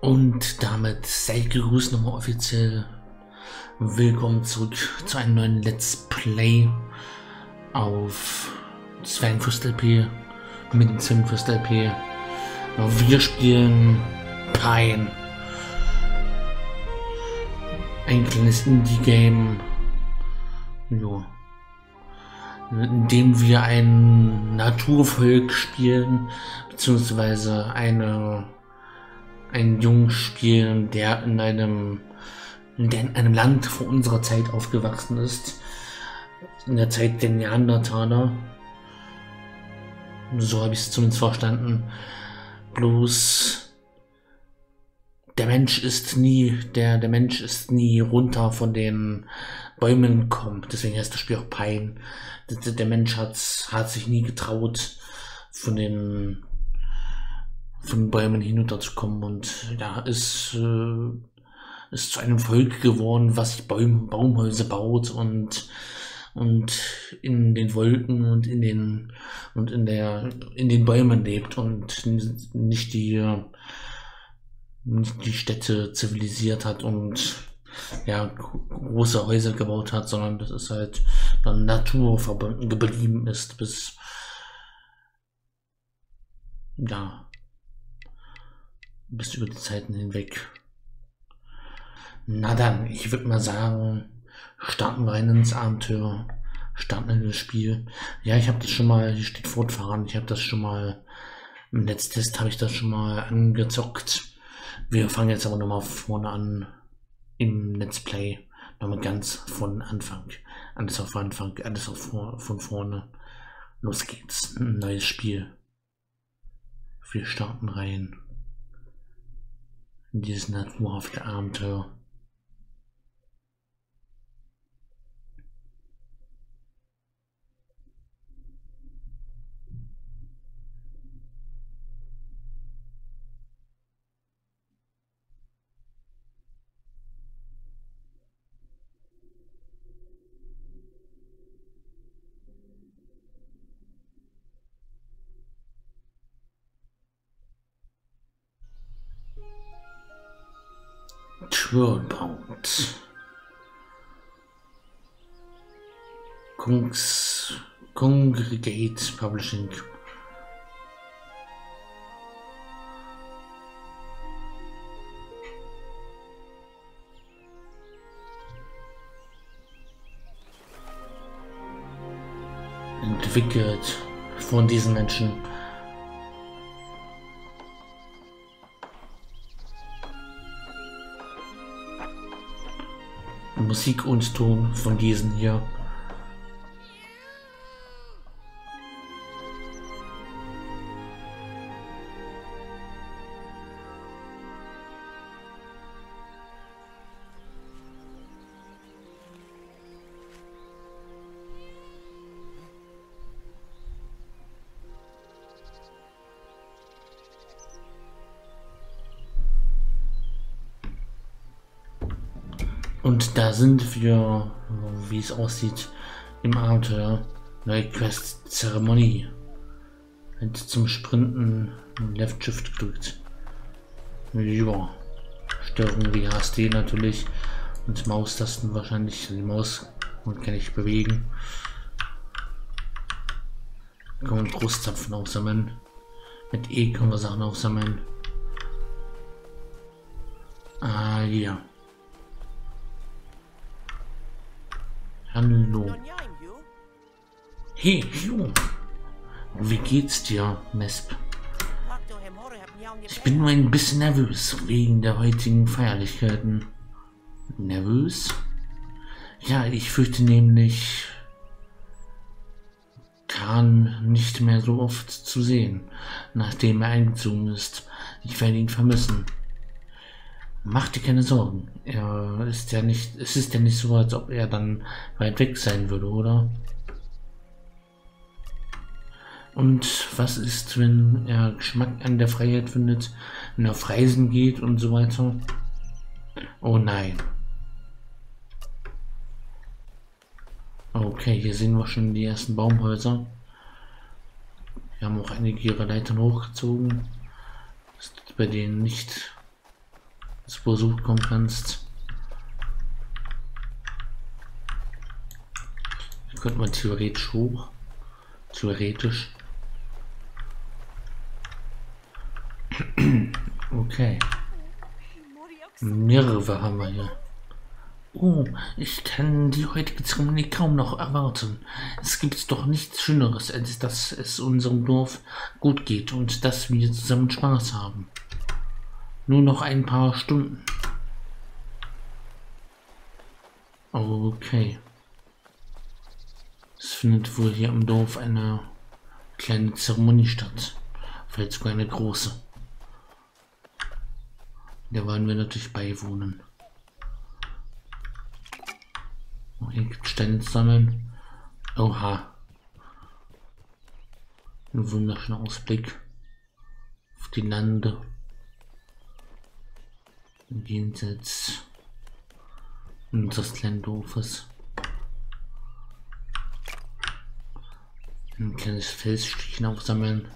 Und damit seid gegrüßt nochmal offiziell. Willkommen zurück zu einem neuen Let's Play auf Zwergenfürst LP mit dem Zwergenfürst LP. Wir spielen Pine. Ein kleines Indie-Game. Jo. In dem wir ein Naturvolk spielen, beziehungsweise eine einen Jungen spielen, der in einem, der in einem Land vor unserer Zeit aufgewachsen ist. In der Zeit der Neandertaler. So habe ich es zumindest verstanden. Bloß der Mensch ist nie, der, der Mensch ist nie runter von den Bäumen gekommen. Deswegen heißt das Spiel auch Pein. Der, der Mensch hat, hat sich nie getraut, von den von Bäumen hinunterzukommen und ja, ist, äh, ist zu einem Volk geworden, was Baum, Baumhäuser baut und und in den Wolken und in den und in der in den Bäumen lebt und nicht die die Städte zivilisiert hat und ja große Häuser gebaut hat, sondern das ist halt dann Natur geblieben ist bis ja bis über die Zeiten hinweg. Na dann, ich würde mal sagen, starten wir rein ins Abenteuer, starten in das Spiel. Ja, ich habe das schon mal, hier steht fortfahren, ich habe das schon mal, im Netztest habe ich das schon mal angezockt. Wir fangen jetzt aber nochmal vorne an, im Let's Play, nochmal ganz von Anfang. Alles auf Anfang, alles auf, von vorne. Los geht's, ein neues Spiel. Wir starten rein dieses naturhafte Abenteuer. Turnbound. Kongs Congregate Publishing. Entwickelt von diesen Menschen. Musik und Ton von diesen hier. Sind wir, wie es aussieht, im Abenteuer. Neue Quest Zeremonie. Mit zum Sprinten Left Shift gedrückt. Ja. Steuerung HSD natürlich. Und Maustasten wahrscheinlich. Die Maus kann ich bewegen. Kann man Großzapfen aufsammeln. Mit E können wir Sachen aufsammeln. Ah, ja. Hallo. Hey, Ju. Wie geht's dir, Mesp? Ich bin nur ein bisschen nervös wegen der heutigen Feierlichkeiten. Nervös? Ja, ich fürchte nämlich, Khan nicht mehr so oft zu sehen, nachdem er eingezogen ist. Ich werde ihn vermissen. Mach dir keine Sorgen. Er ist ja nicht, es ist ja nicht so, als ob er dann weit weg sein würde, oder? Und was ist, wenn er Geschmack an der Freiheit findet, wenn er auf Reisen geht und so weiter? Oh nein. Okay, hier sehen wir schon die ersten Baumhäuser. Wir haben auch einige ihrer Leitern hochgezogen. dass du bei denen nicht zu Besuch kommen kannst. Hier könnte man theoretisch hoch. Theoretisch. Okay. Mehrere haben wir hier. Oh, ich kann die heutige Zeremonie kaum noch erwarten. Es gibt doch nichts Schöneres, als dass es unserem Dorf gut geht und dass wir zusammen Spaß haben. Nur noch ein paar Stunden. Okay. Es findet wohl hier im Dorf eine kleine Zeremonie statt. Vielleicht sogar eine große. Der wollen wir natürlich beiwohnen. Oh, hier gibt Steine sammeln. Oha. Ein wunderschöner Ausblick auf die Lande. Jenseits unseres kleinen Dorfes. Ein kleines Felsstückchen aufsammeln.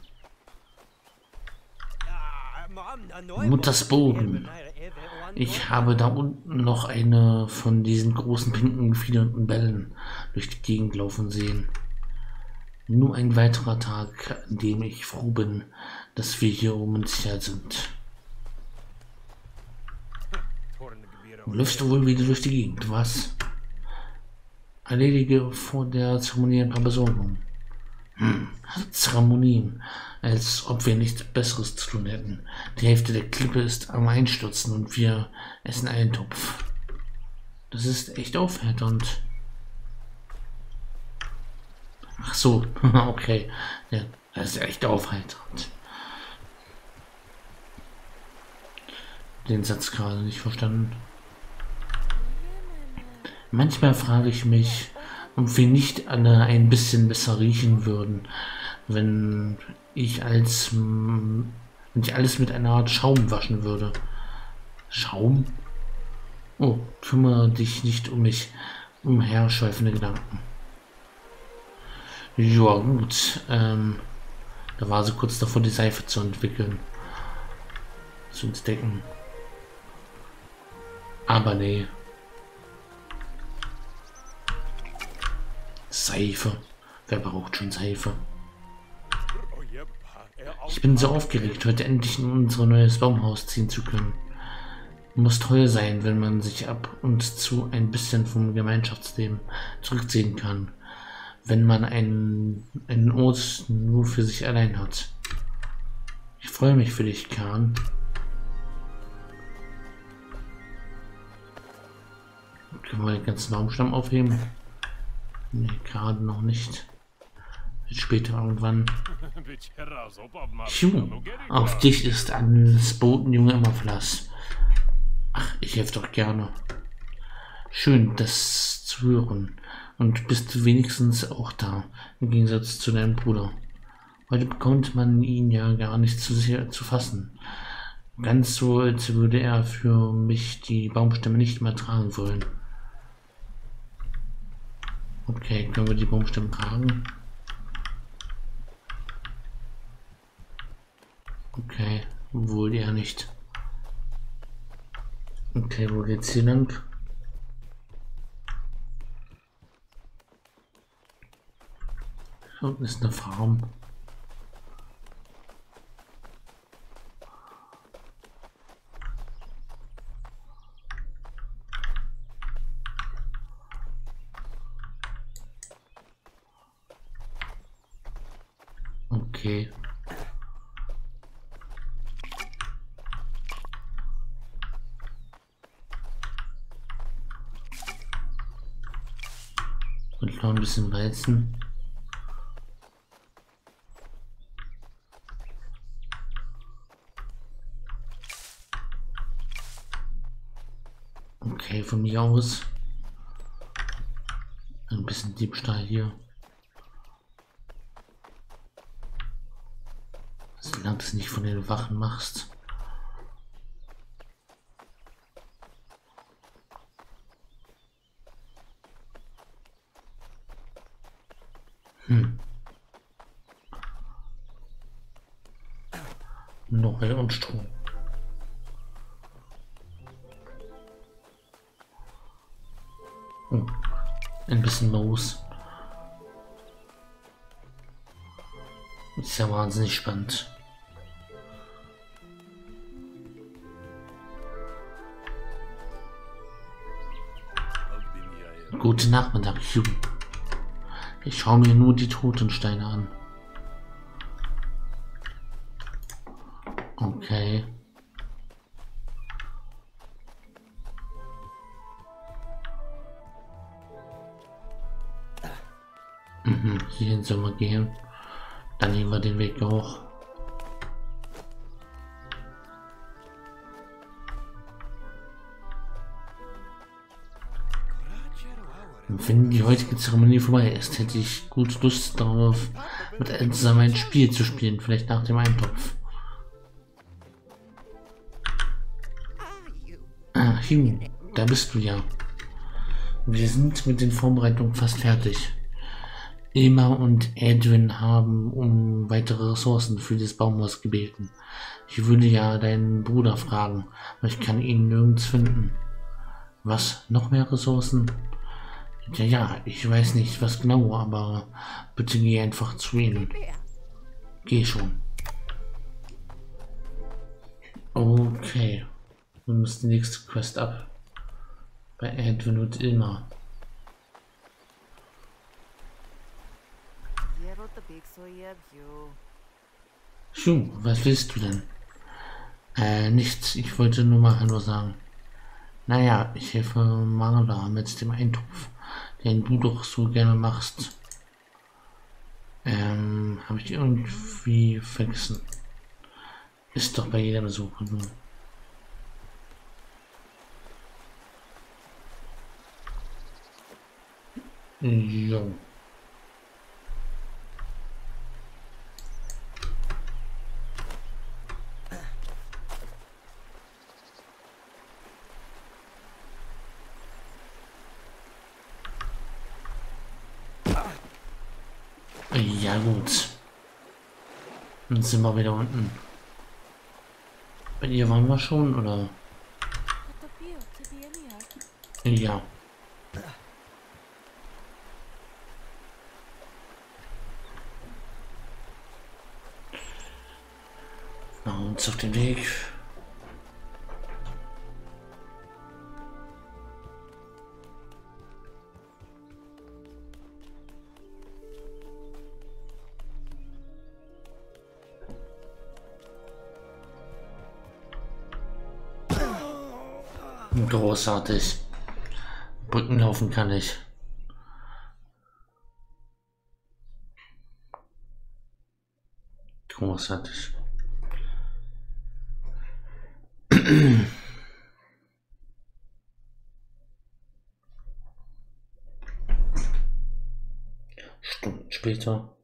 Mutters Boden. Ich habe da unten noch eine von diesen großen pinken gefiederten Bällen durch die Gegend laufen sehen. Nur ein weiterer Tag, an dem ich froh bin, dass wir hier um uns her sind. Läufst du wohl wieder durch die Gegend, was? Erledige vor der Zeremonie ein paar Besorgungen. Hm, Zeremonien als ob wir nichts Besseres zu tun hätten. Die Hälfte der Klippe ist am Einstürzen und wir essen einen Topf. Das ist echt aufhärternd. Ach so, okay. Ja, das ist echt aufheiternd. Den Satz gerade nicht verstanden. Manchmal frage ich mich, ob wir nicht alle ein bisschen besser riechen würden, wenn ich als wenn ich alles mit einer Art Schaum waschen würde. Schaum? Oh, kümmere dich nicht um mich umherschweifende Gedanken. Ja gut, ähm, da war sie kurz davor, die Seife zu entwickeln. Zu entdecken. Aber nee. Seife. Wer braucht schon Seife? Ich bin so aufgeregt, heute endlich in unser neues Baumhaus ziehen zu können. Muss toll sein, wenn man sich ab und zu ein bisschen vom Gemeinschaftsleben zurückziehen kann. Wenn man einen, einen Ort nur für sich allein hat. Ich freue mich für dich, Kahn. Können wir den ganzen Baumstamm aufheben? Nee, gerade noch nicht. Später irgendwann. Phew, auf dich ist ans Botenjunge immer Verlass. Ach, ich helfe doch gerne. Schön, das zu hören. Und bist du wenigstens auch da, im Gegensatz zu deinem Bruder. Heute bekommt man ihn ja gar nicht zu sehr zu fassen. Ganz so, als würde er für mich die Baumstämme nicht mehr tragen wollen. Okay, können wir die Baumstämme tragen? Okay, wohl eher nicht. Okay, wo geht's hier lang? Unten ist eine Farm. Okay. Und noch ein bisschen Weizen. Okay, von mir aus. Ein bisschen Diebstahl hier. Solange du es nicht von den Wachen machst. Noch mehr und Strom. Oh, ein bisschen Moos. Ist ja wahnsinnig spannend. Guten Nachmittag, Hugh. Ich schaue mir nur die Totensteine an. Okay. Mhm, hierhin sollen wir gehen. Dann nehmen wir den Weg hoch. Wenn die heutige Zeremonie vorbei ist, hätte ich gut Lust darauf, mit Elsa ein Spiel zu spielen, vielleicht nach dem Eintopf. Ah, Hugh, da bist du ja. Wir sind mit den Vorbereitungen fast fertig. Emma und Edwin haben um weitere Ressourcen für das Baumhaus gebeten. Ich würde ja deinen Bruder fragen, aber ich kann ihn nirgends finden. Was? Noch mehr Ressourcen? Ja, ja, ich weiß nicht was genau, aber bitte geh einfach zu ihnen. Geh schon. Okay. Dann muss die nächste Quest ab. Bei Edwin und Ilma. Schuh, was willst du denn? Äh, nichts. Ich wollte nur mal Hallo sagen. Naja, ich helfe Marla mit dem Eintopf den du doch so gerne machst. Ähm, habe ich irgendwie vergessen. Ist doch bei jeder Besucher so. Jo. Ja gut. Dann sind wir wieder unten. Bei ihr waren wir schon, oder? Ja. Machen uns auf den Weg. Großartig. Brücken laufen kann ich. Großartig. Stunden später.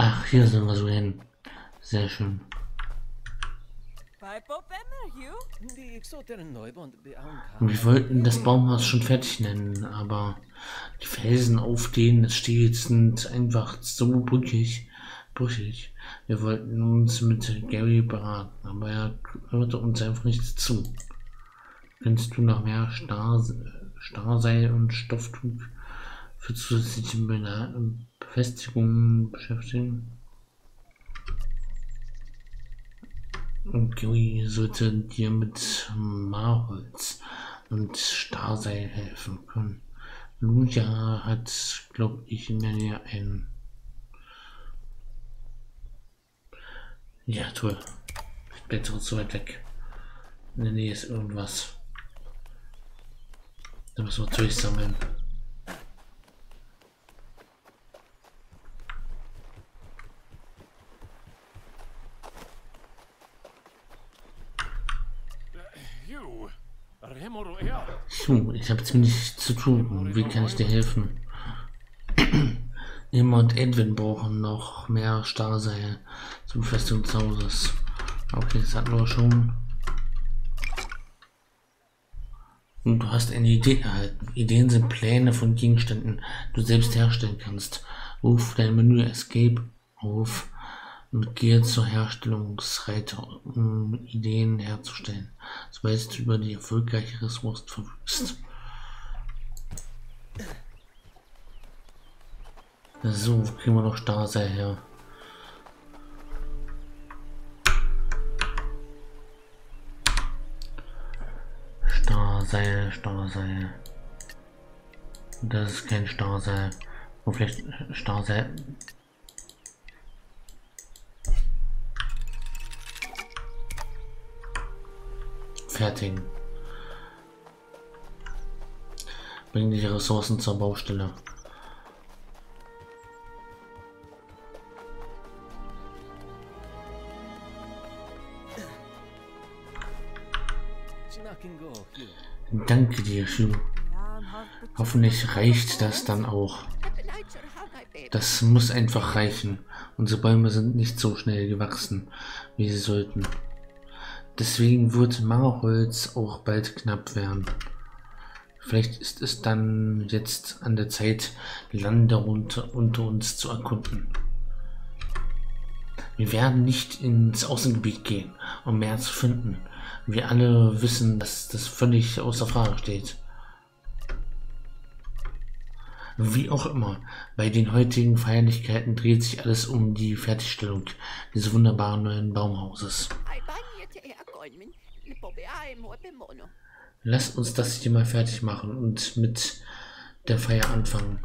Ach, hier sind wir so hin. Sehr schön. Wir wollten das Baumhaus schon fertig nennen, aber die Felsen, auf denen es steht, sind einfach so brüchig. brüchig. Wir wollten uns mit Gary beraten, aber er hörte uns einfach nicht zu. Könntest du noch mehr Star Starseil und Stofftuch für zusätzliche Befestigungen beschäftigen. Und Gui sollte dir mit Marholz und Starseil helfen können. Luja hat, glaube ich, in der Nähe ein. Ja, toll. Ich jetzt zu weit weg. In der Nähe ist irgendwas. Da müssen wir durchsammeln. Puh, ich habe ziemlich zu tun. Wie kann ich dir helfen? Emma und Edwin brauchen noch mehr Starseil zum Befestigung des Hauses. Okay, das hatten wir schon. Und du hast eine Idee erhalten. Ideen sind Pläne von Gegenständen, die du selbst herstellen kannst. Ruf dein Menü Escape auf und gehe zur Herstellungsreiter, um Ideen herzustellen, sobald du über die erfolgreiche Ressource verfügst. So, kriegen wir noch Starseil her. Starseil, Starseil. Das ist kein Starseil. Wo vielleicht Starseil. Fertigen. Bringen die Ressourcen zur Baustelle. Shu. Hoffentlich reicht das dann auch. Das muss einfach reichen. Unsere Bäume sind nicht so schnell gewachsen, wie sie sollten. Deswegen wird Marholz auch bald knapp werden. Vielleicht ist es dann jetzt an der Zeit, Lande unter, unter uns zu erkunden. Wir werden nicht ins Außengebiet gehen, um mehr zu finden. Wir alle wissen, dass das völlig außer Frage steht. Wie auch immer, bei den heutigen Feierlichkeiten dreht sich alles um die Fertigstellung dieses wunderbaren neuen Baumhauses. Lass uns das hier mal fertig machen und mit der Feier anfangen.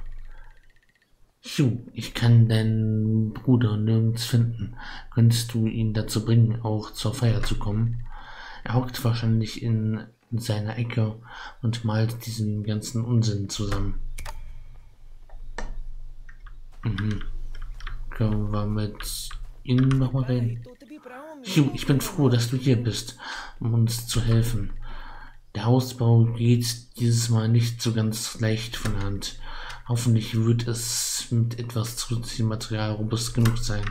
Hugh, ich kann deinen Bruder nirgends finden. Könntest du ihn dazu bringen, auch zur Feier zu kommen? Er hockt wahrscheinlich in seiner Ecke und malt diesen ganzen Unsinn zusammen. Mhm. Können wir mit ihm nochmal reden? Hugh, ich bin froh, dass du hier bist, um uns zu helfen. Der Hausbau geht dieses Mal nicht so ganz leicht von Hand. Hoffentlich wird es mit etwas zusätzlichem Material robust genug sein.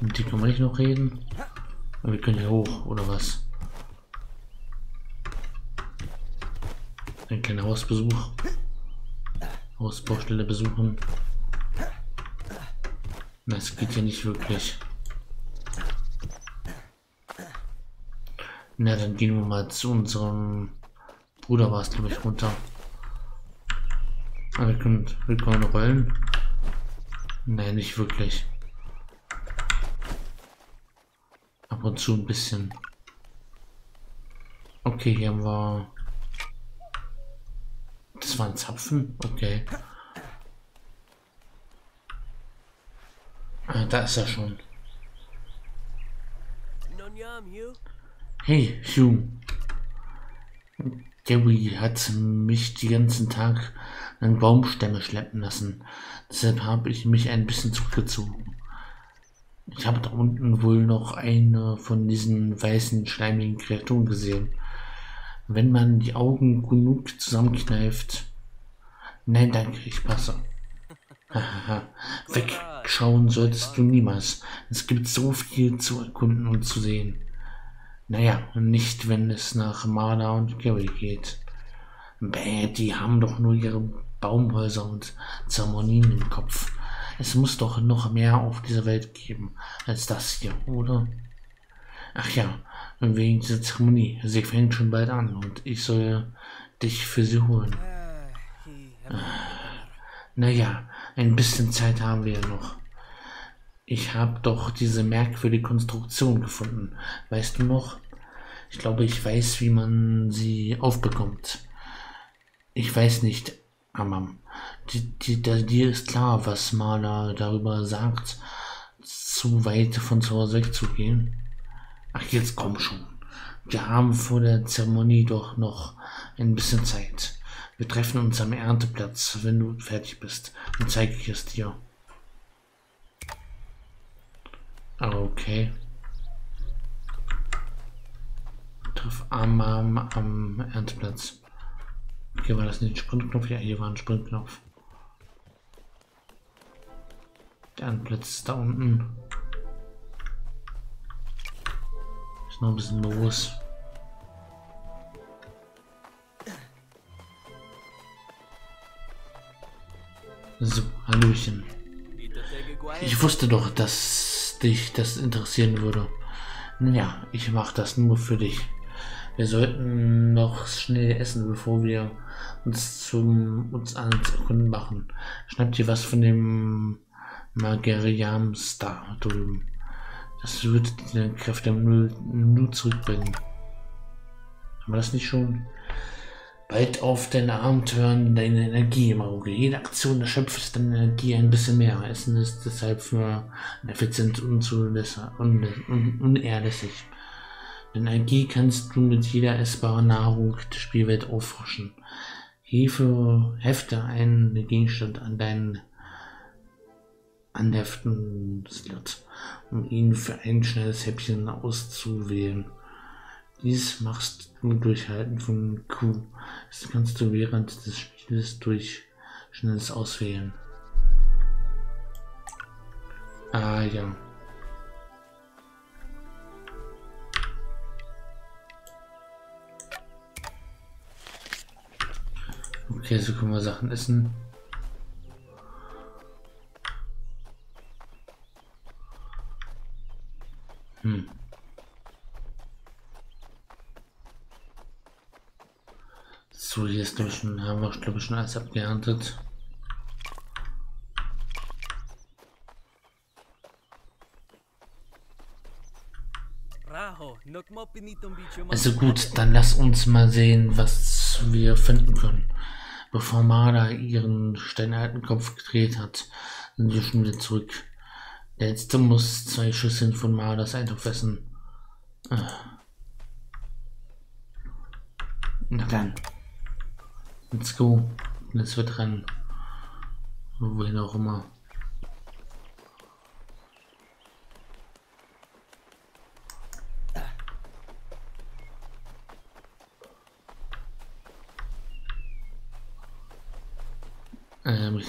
Mit die können wir nicht noch reden. Wir können hier hoch, oder was? Ein kleiner Hausbesuch. Hausbaustelle besuchen. Das geht ja nicht wirklich. Na, dann gehen wir mal zu unserem Bruder, war es glaube ich, runter. Aber wir können, wir können rollen. Nein, nicht wirklich. Ab und zu ein bisschen. Okay, hier haben wir... Das war ein Zapfen? Okay. Ah, da ist er schon. Hey, Hugh. Gary hat mich den ganzen Tag an Baumstämme schleppen lassen. Deshalb habe ich mich ein bisschen zurückgezogen. Ich habe da unten wohl noch eine von diesen weißen, schleimigen Kreaturen gesehen. Wenn man die Augen genug zusammenkneift. Nein, danke, ich passe. Wegschauen solltest du niemals. Es gibt so viel zu erkunden und zu sehen. Naja, nicht wenn es nach Marla und Gary geht. Bäh, die haben doch nur ihre Baumhäuser und Zeremonien im Kopf. Es muss doch noch mehr auf dieser Welt geben als das hier, oder? Ach ja, wegen dieser Zeremonie. Sie fängt schon bald an und ich soll dich für sie holen. Naja, ein bisschen Zeit haben wir noch. Ich habe doch diese merkwürdige Konstruktion gefunden. Weißt du noch? Ich glaube, ich weiß, wie man sie aufbekommt. Ich weiß nicht, Amam. Die, die, die, dir ist klar, was Mana darüber sagt, zu weit von zu Hause wegzugehen. Ach, jetzt komm schon. Wir haben vor der Zeremonie doch noch ein bisschen Zeit. Wir treffen uns am Ernteplatz, wenn du fertig bist. Dann zeige ich es dir. Okay. Treff am, am, am Ernteplatz. Okay, war das nicht ein Sprintknopf? Ja, hier war ein Sprintknopf. Der Anplatz da unten. Mal ein bisschen los. So, Hallöchen. Ich wusste doch, dass dich das interessieren würde. Ja, ich mache das nur für dich. Wir sollten noch schnell essen, bevor wir uns zum uns ans Erkunden machen. Schnapp dir was von dem Mageriams da drüben. Das wird die Kräfte nur, nur zurückbringen. Haben wir das nicht schon? Bald auf deine Abenteuern deine Energie im Auge. Jede Aktion erschöpft deine Energie ein bisschen mehr. Essen ist deshalb für effizient unzulässig, un, un, unehrlich. Deine Energie kannst du mit jeder essbaren Nahrung der Spielwelt auffrischen. Hefe, hefte einen Gegenstand an deinen anheften Slot, um ihn für ein schnelles Häppchen auszuwählen. Dies machst du durch Halten von Q. Das kannst du während des Spiels durch schnelles Auswählen. Ah ja. Okay, so können wir Sachen essen. Hm. So, hier ist glaube ich schon, haben wir glaube ich schon alles abgeerntet. Also gut, dann lass uns mal sehen, was wir finden können. Bevor Marder ihren steinalten Kopf gedreht hat, sind wir schon wieder zurück. Der letzte muss zwei Schüsseln von Marders Eintopf essen. Ah. Na dann. Let's go. Jetzt wird rennen. Wohin auch immer.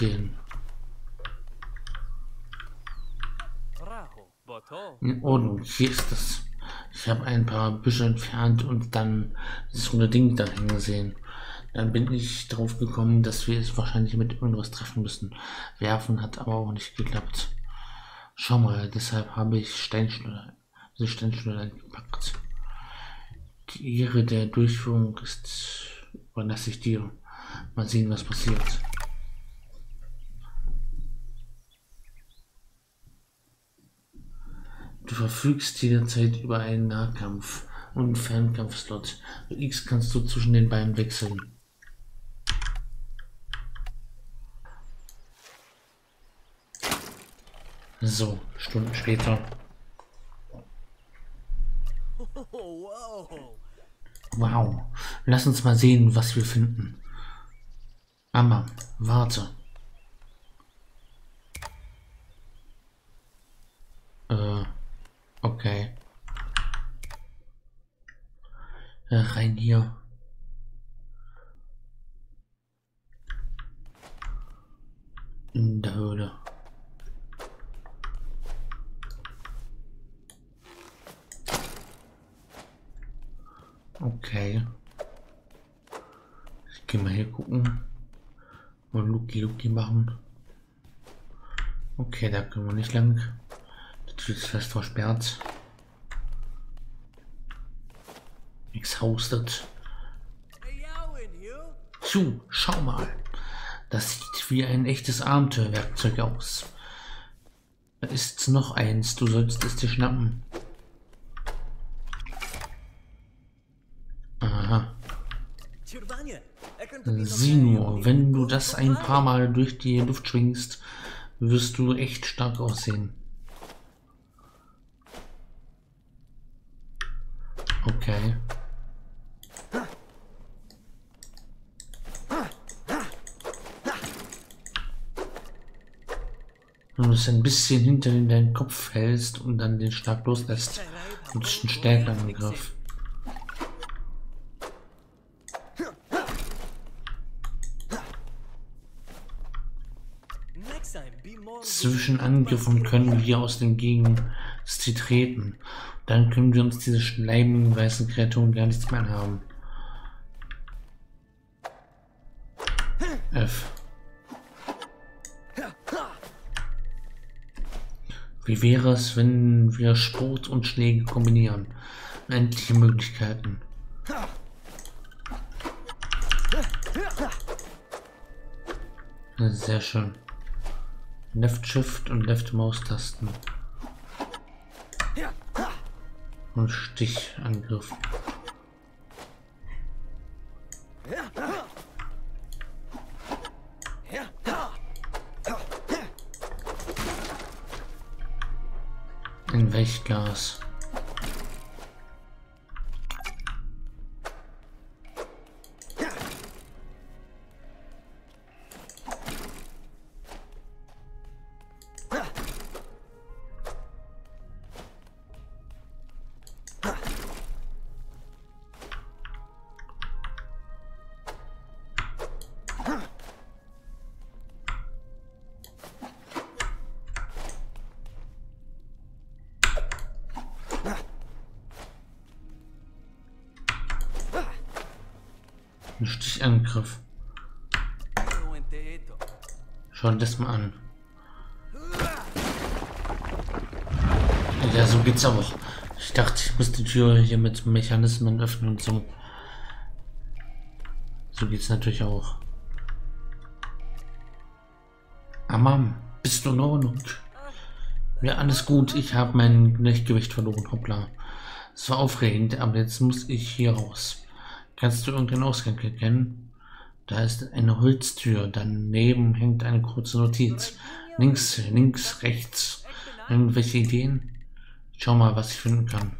Hier In Ordnung, hier ist das. Ich habe ein paar Büsche entfernt und dann das runde Ding da hängen gesehen. Dann bin ich drauf gekommen, dass wir es wahrscheinlich mit irgendwas treffen müssen. Werfen hat aber auch nicht geklappt. Schau mal, deshalb habe ich Steinschnüller, diese Steinschnüller gepackt. Die Ehre der Durchführung ist überlasse ich dir. Mal sehen, was passiert. Du verfügst jederzeit über einen Nahkampf- und Fernkampfslot. Mit X kannst du zwischen den beiden wechseln. So, Stunden später. Wow. Lass uns mal sehen, was wir finden. Amma, warte. Äh. Okay. Äh, rein hier. In der Höhle. Okay. Ich gehe mal hier gucken. Mal Luki Luki machen. Okay, da können wir nicht lang. Ist fest versperrt. Haustet. Zu, schau mal. Das sieht wie ein echtes Abenteuerwerkzeug aus. Da ist noch eins, du sollst es dir schnappen. Aha. Sieh nur, wenn du das ein paar Mal durch die Luft schwingst, wirst du echt stark aussehen. Okay. Wenn du es ein bisschen hinter in deinen Kopf hältst und dann den Schlag loslässt, und es ein stärkerer Angriff. Zwischen Angriffen können wir aus dem Gegenstil treten Dann können wir uns diese schleimigen weißen Kreaturen gar nichts mehr anhaben. F. Wie wäre es, wenn wir Sport und Schläge kombinieren? Endliche Möglichkeiten. Sehr schön. Left Shift und Left Maustasten. Und Stichangriff. In welch Ein Stichangriff. Schau das mal an. Ja, so geht's auch. Ich dachte, ich muss die Tür hier mit Mechanismen öffnen und so. So geht's natürlich auch. Mom, bist du in Ordnung? Ja, alles gut. Ich habe mein Gleichgewicht verloren. Hoppla. Es war aufregend, aber jetzt muss ich hier raus. Kannst du irgendeinen Ausgang erkennen? Da ist eine Holztür, daneben hängt eine kurze Notiz. Links, links, rechts. Irgendwelche Ideen? Schau mal, was ich finden kann.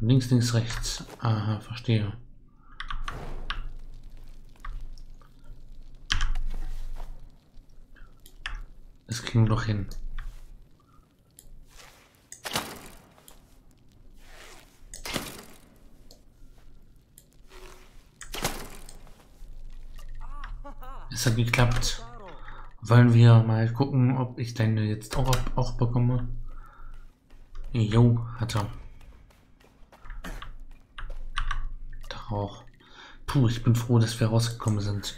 Links, links, rechts. Aha, verstehe. Es ging doch hin. Es geklappt. Wollen wir mal gucken, ob ich deine jetzt auch, auch bekomme? Jo, hat er. Doch auch. Puh, ich bin froh, dass wir rausgekommen sind.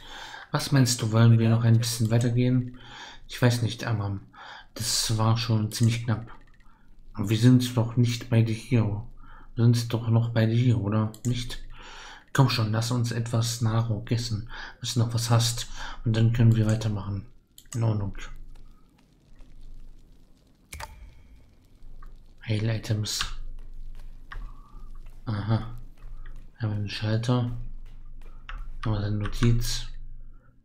Was meinst du, wollen wir noch ein bisschen weitergehen? Ich weiß nicht, aber das war schon ziemlich knapp. Wir sind doch nicht beide hier. Wir sind doch noch beide hier, oder nicht? Komm schon, lass uns etwas Nahrung essen, bis du noch was hast. Und dann können wir weitermachen. In Ordnung. Hail Items. Aha. Haben wir einen Schalter. Haben wir eine Notiz.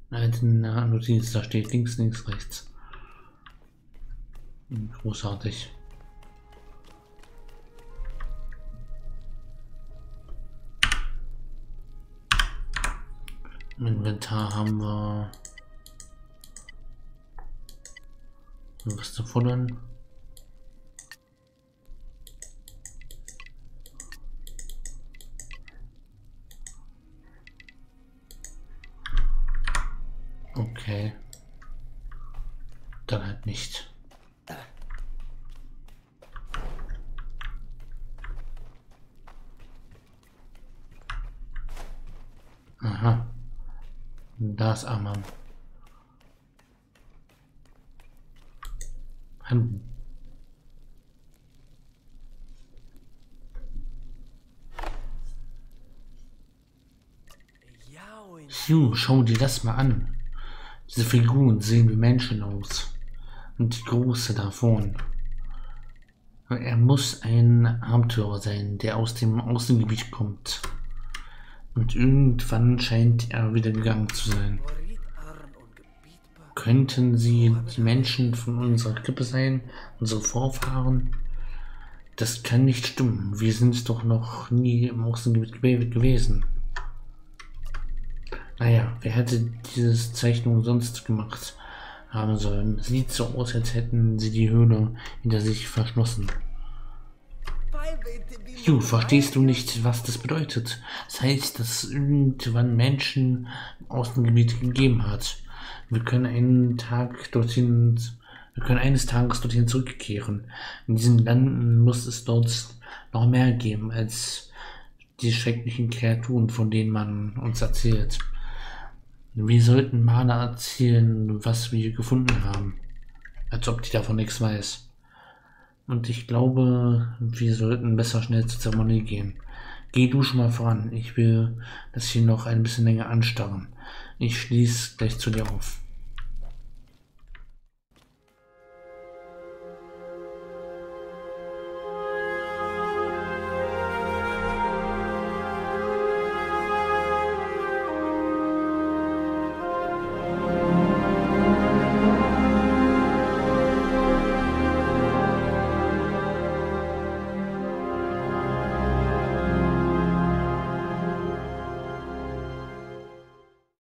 Eine Notiz, da steht links, links, rechts. Großartig. Im Inventar haben wir was zu futtern. Okay. Dann halt nicht. Aha. Das Amam. Hm. Hugh, schau dir das mal an. Diese Figuren sehen wie Menschen aus. Und die große davon. Er muss ein Abenteurer sein, der aus dem Außengebiet kommt. Und irgendwann scheint er wieder gegangen zu sein. Könnten sie die Menschen von unserer Krippe sein? Unsere Vorfahren? Das kann nicht stimmen. Wir sind doch noch nie im Außengebiet gewesen. Naja, wer hätte diese Zeichnung sonst gemacht haben sollen? Sieht so aus, als hätten sie die Höhle hinter sich verschlossen. Du verstehst du nicht, was das bedeutet? Das heißt, dass irgendwann Menschen im Außengebiet gegeben hat. Wir können einen Tag dorthin Wir können eines Tages dorthin zurückkehren. In diesen Landen muss es dort noch mehr geben als die schrecklichen Kreaturen, von denen man uns erzählt. Wir sollten Mana erzählen, was wir gefunden haben. Als ob die davon nichts weiß. Und ich glaube, wir sollten besser schnell zur Zeremonie gehen. Geh du schon mal voran. Ich will das hier noch ein bisschen länger anstarren. Ich schließe gleich zu dir auf.